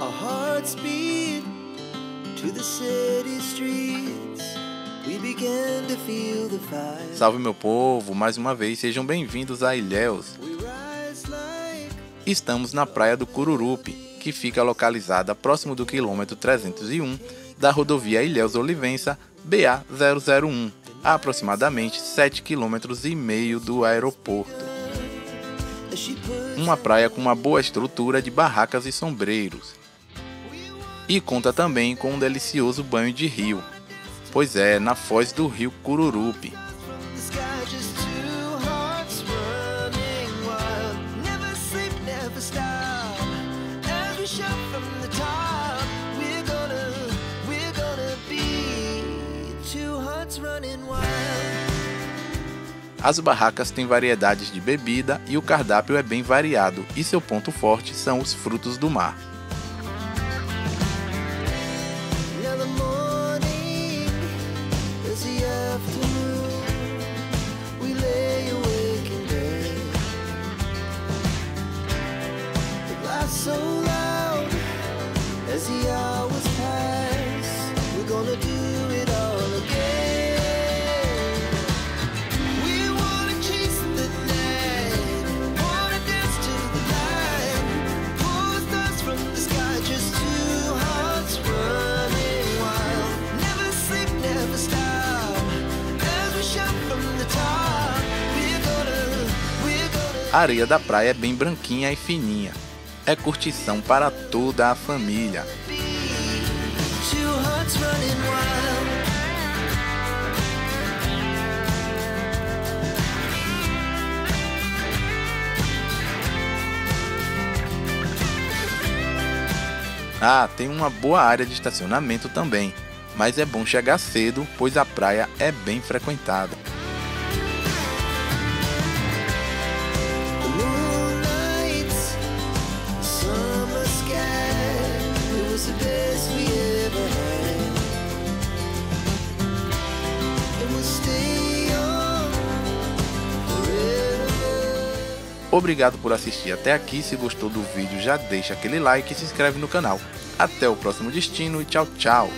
Our hearts beat to the city streets. We began to feel the fire. Salve meu povo, mais uma vez sejam bem-vindos a Ilhéus. Estamos na praia do Cururupi, que fica localizada próximo do quilômetro 301 da rodovia Ilhéus Olivença BA 001, a aproximadamente 7 km e meio do aeroporto. Uma praia com uma boa estrutura de barracas e sombreiros. E conta também com um delicioso banho de rio, pois é na foz do rio Cururupi. As barracas têm variedades de bebida e o cardápio é bem variado, e seu ponto forte são os frutos do mar. So loud as the hours pass. We're gonna do it all again. We wanna chase the night, wanna dance to the light. Pull stars from the sky, just two hearts running wild. Never sleep, never stop. As we shout from the top, we're gonna, we're gonna. A areia da praia é bem branquinha e fininha. É curtição para toda a família. Ah, tem uma boa área de estacionamento também, mas é bom chegar cedo, pois a praia é bem frequentada. Obrigado por assistir até aqui. Se gostou do vídeo, já deixa aquele like e se inscreve no canal. Até o próximo destino e tchau, tchau.